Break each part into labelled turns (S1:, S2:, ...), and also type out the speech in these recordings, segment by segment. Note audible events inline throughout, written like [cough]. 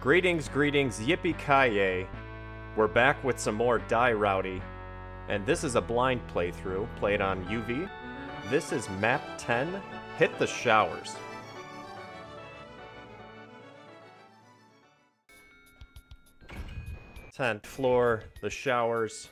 S1: Greetings, greetings, yippee ki We're back with some more Die Rowdy, and this is a blind playthrough played on UV. This is map 10 Hit the Showers. Tenth floor, the showers.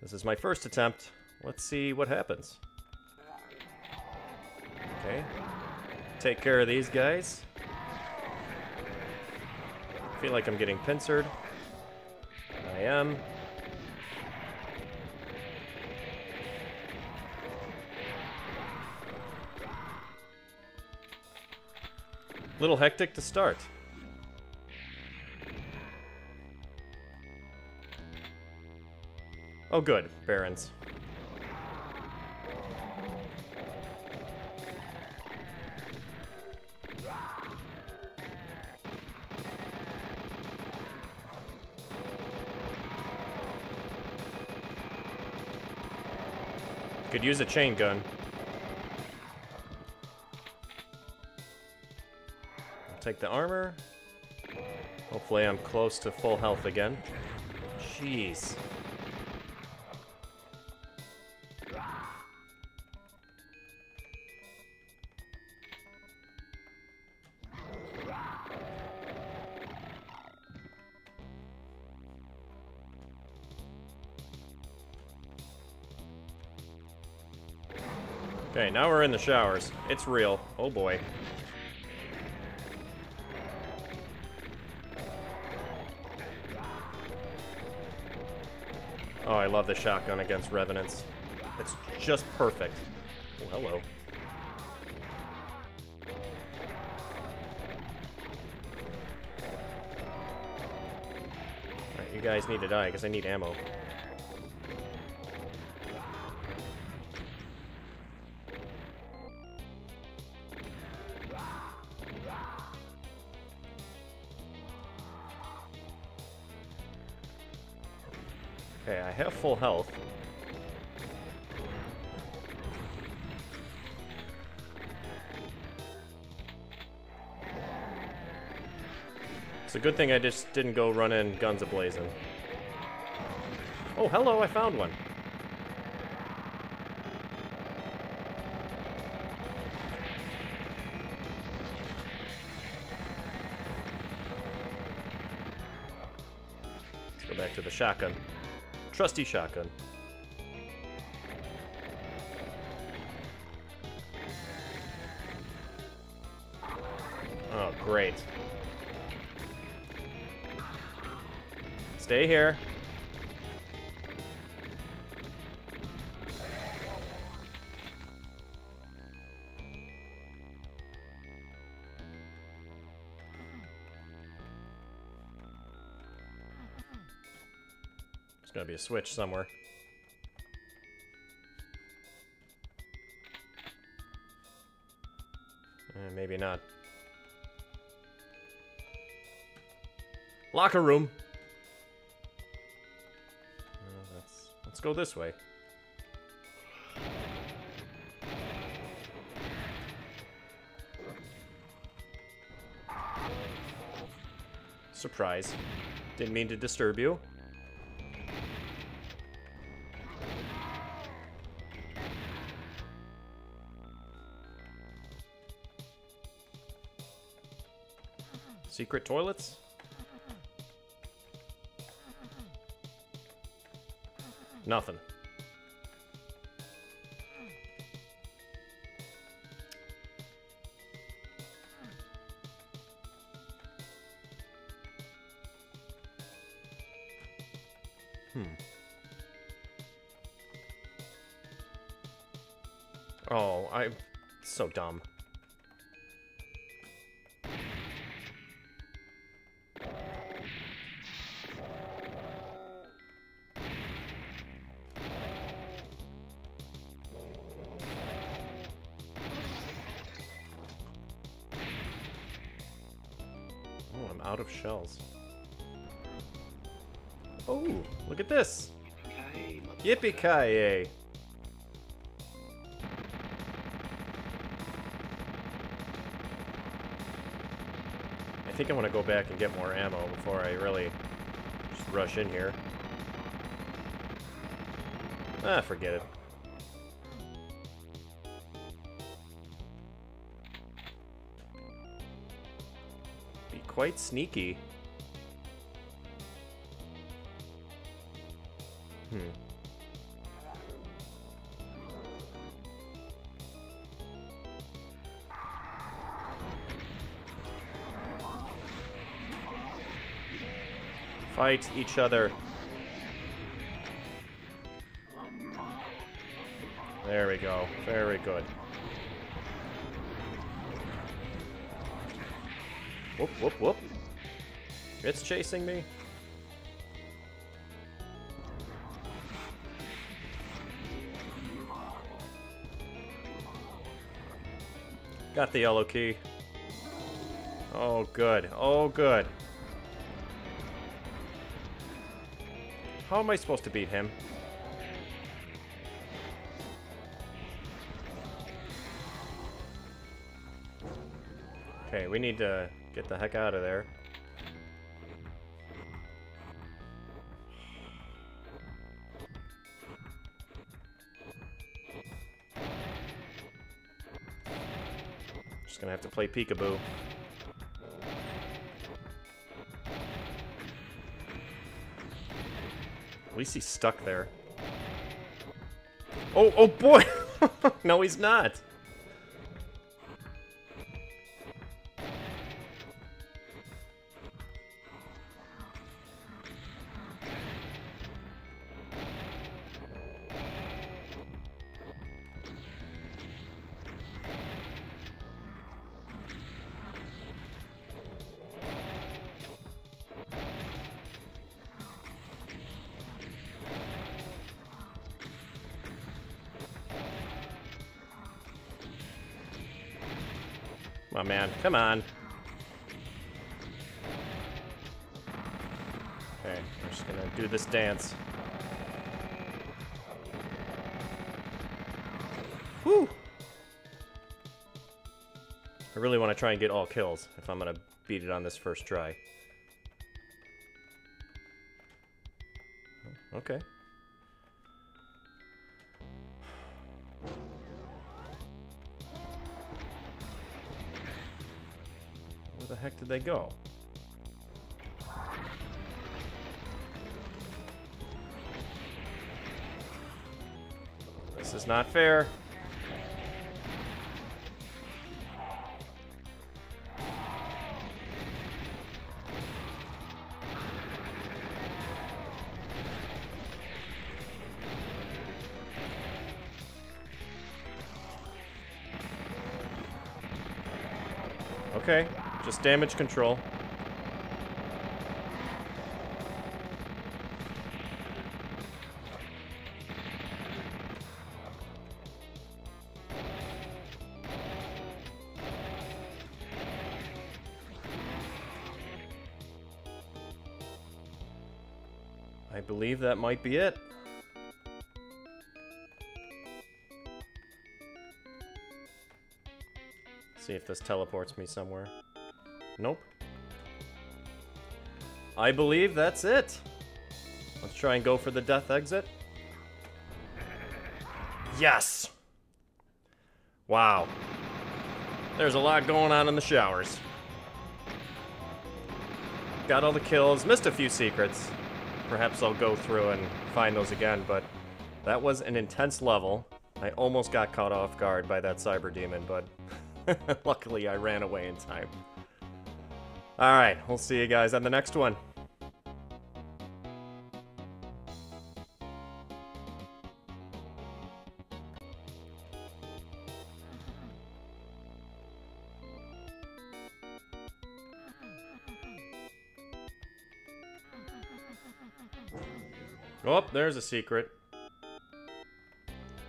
S1: This is my first attempt. Let's see what happens. Okay. Take care of these guys. Feel like I'm getting pincered. I am. Little hectic to start. Oh good, Barons. Could use a chain gun. Take the armor. Hopefully I'm close to full health again. Jeez. Okay, now we're in the showers. It's real. Oh boy. Oh, I love the shotgun against Revenants. It's just perfect. Oh, hello. Alright, you guys need to die, because I need ammo. Okay, I have full health. It's a good thing I just didn't go running guns ablazing. Oh, hello, I found one. Let's go back to the shotgun. Trusty shotgun. Oh, great. Stay here. There's gotta be a switch somewhere. Eh, maybe not. Locker room. Uh, let's let's go this way. Surprise. Didn't mean to disturb you. Secret toilets? Nothing. Hmm. Oh, I'm so dumb. Out of shells. Oh, look at this. Yippee-ki-yay. I think I want to go back and get more ammo before I really just rush in here. Ah, forget it. Quite sneaky. Hmm. Fight each other. There we go. Very good. Whoop, whoop, whoop. It's chasing me. Got the yellow key. Oh, good. Oh, good. How am I supposed to beat him? Okay, we need to get the heck out of there. Just gonna have to play peekaboo. At least he's stuck there. Oh, oh boy! [laughs] no, he's not. On, man. Come on. Okay, I'm just gonna do this dance. Whew! I really want to try and get all kills if I'm gonna beat it on this first try. Okay. The heck did they go? This is not fair. Okay, just damage control. I believe that might be it. See if this teleports me somewhere. Nope. I believe that's it. Let's try and go for the death exit. Yes! Wow. There's a lot going on in the showers. Got all the kills, missed a few secrets. Perhaps I'll go through and find those again, but that was an intense level. I almost got caught off guard by that cyber demon, but [laughs] luckily I ran away in time. Alright, we'll see you guys on the next one. Oh, there's a secret.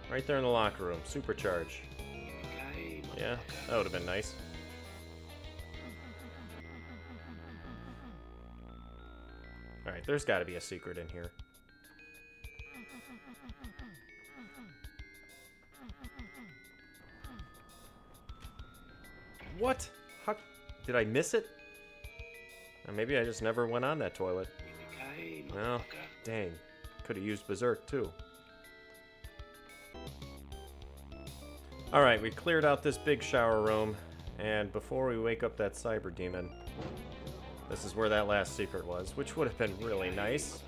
S1: Right there in the locker room. Supercharge. Yeah, that would have been nice. There's got to be a secret in here. What? How... Did I miss it? Uh, Maybe I just never went on that toilet. Well, dang. Could have used Berserk too. Alright, we cleared out this big shower room, and before we wake up that cyber demon, this is where that last secret was, which would have been really nice.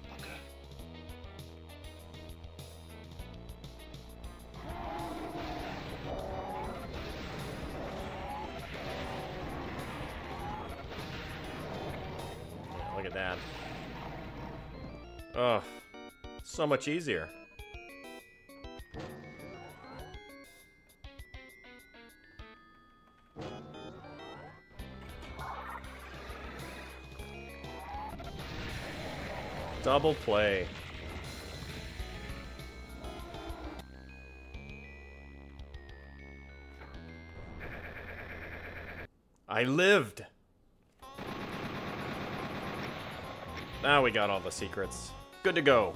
S1: Look at that. Ugh. So much easier. Double play. I lived. Now we got all the secrets. Good to go.